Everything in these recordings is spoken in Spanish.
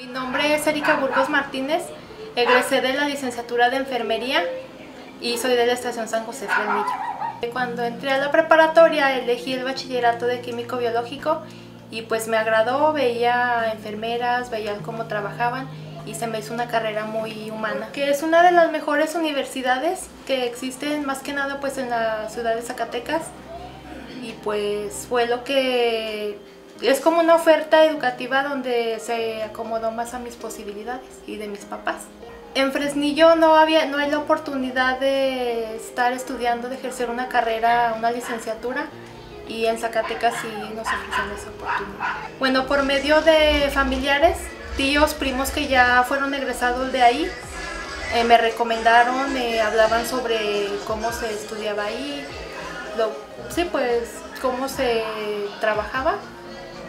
es Erika Burgos Martínez, egresé de la licenciatura de enfermería y soy de la estación San José Frenillo. Cuando entré a la preparatoria elegí el bachillerato de químico biológico y pues me agradó, veía enfermeras, veía cómo trabajaban y se me hizo una carrera muy humana, que es una de las mejores universidades que existen más que nada pues en la ciudad de Zacatecas y pues fue lo que es como una oferta educativa donde se acomodó más a mis posibilidades y de mis papás. En Fresnillo no, había, no hay la oportunidad de estar estudiando, de ejercer una carrera, una licenciatura, y en Zacatecas sí nos ofrecen esa oportunidad. Bueno, por medio de familiares, tíos, primos que ya fueron egresados de ahí, eh, me recomendaron, me hablaban sobre cómo se estudiaba ahí, sí, pues cómo se trabajaba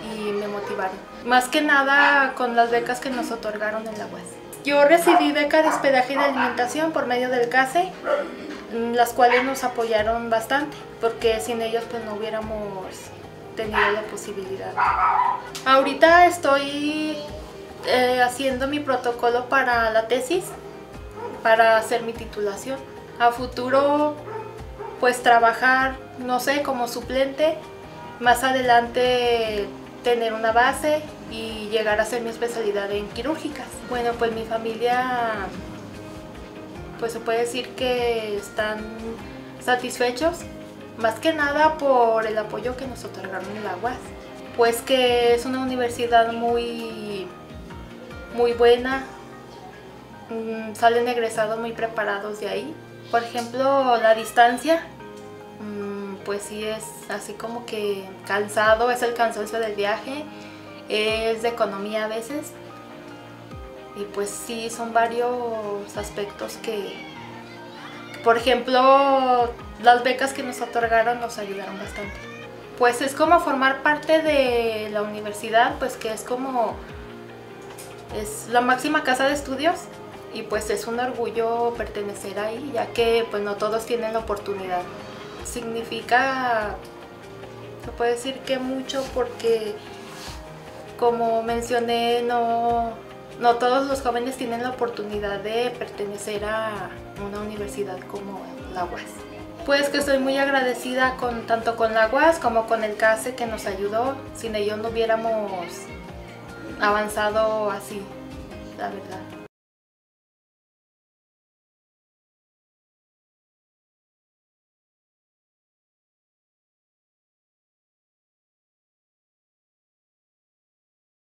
y me motivaron. Más que nada con las becas que nos otorgaron en la UAS. Yo recibí beca de hospedaje y de alimentación por medio del CASE, mm, las cuales nos apoyaron bastante, porque sin ellos pues no hubiéramos tenido la posibilidad. Ahorita estoy eh, haciendo mi protocolo para la tesis, para hacer mi titulación. A futuro pues trabajar, no sé, como suplente, más adelante tener una base y llegar a hacer mi especialidad en quirúrgicas. Bueno, pues mi familia, pues se puede decir que están satisfechos, más que nada por el apoyo que nos otorgaron en la UAS. Pues que es una universidad muy, muy buena, mm, salen egresados muy preparados de ahí. Por ejemplo, la distancia, pues sí es así como que cansado, es el cansancio del viaje, es de economía a veces. Y pues sí, son varios aspectos que, por ejemplo, las becas que nos otorgaron nos ayudaron bastante. Pues es como formar parte de la universidad, pues que es como, es la máxima casa de estudios y pues es un orgullo pertenecer ahí, ya que pues no todos tienen la oportunidad. Significa, se puede decir que mucho porque como mencioné, no, no todos los jóvenes tienen la oportunidad de pertenecer a una universidad como la UAS. Pues que estoy muy agradecida con, tanto con la UAS como con el CASE que nos ayudó. Sin ellos no hubiéramos avanzado así, la verdad.